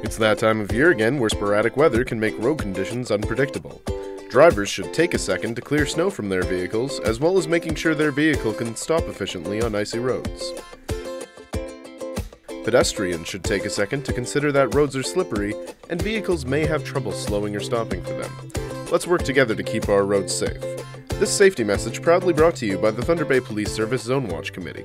It's that time of year again where sporadic weather can make road conditions unpredictable. Drivers should take a second to clear snow from their vehicles, as well as making sure their vehicle can stop efficiently on icy roads. Pedestrians should take a second to consider that roads are slippery and vehicles may have trouble slowing or stopping for them. Let's work together to keep our roads safe. This safety message proudly brought to you by the Thunder Bay Police Service Zone Watch Committee.